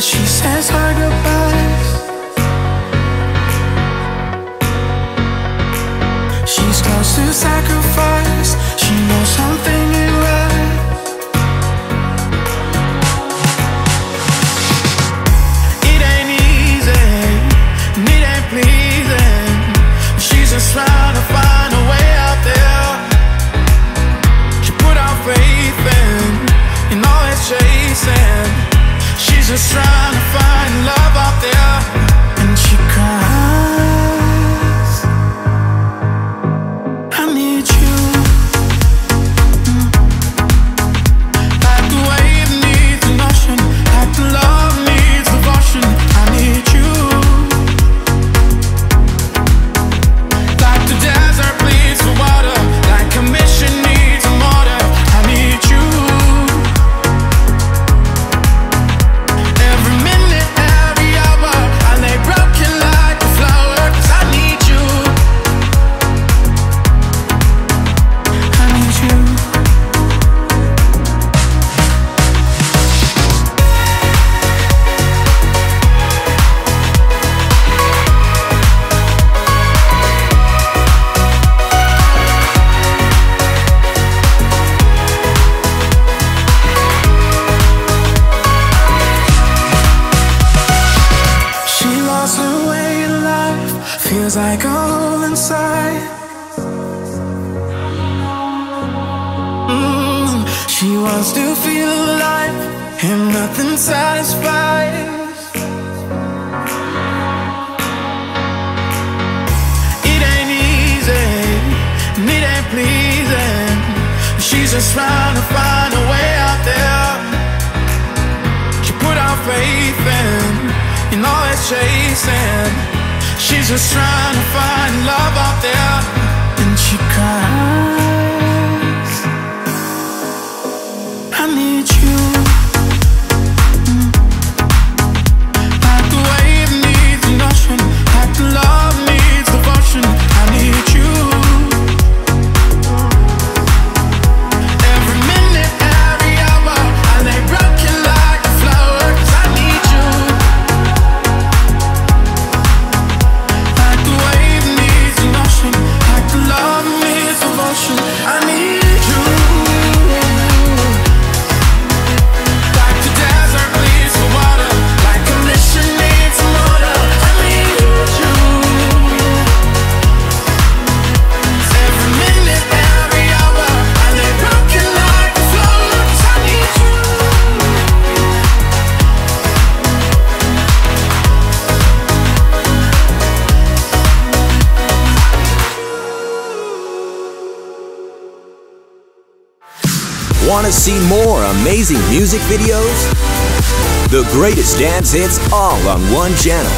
says her goodbyes. She's close to sacrifice. She knows something ain't just trying to find love feels like a hole inside. Mm, she wants to feel alive, and nothing satisfies. It ain't easy, and it ain't pleasing. She's just trying to find a way out there. She put our faith in, in all it's chasing. She's just trying to find love out there, and she cries. Want to see more amazing music videos? The greatest dance hits all on one channel.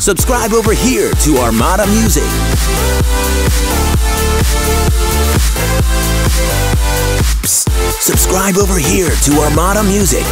Subscribe over here to Armada Music. Psst, subscribe over here to Armada Music.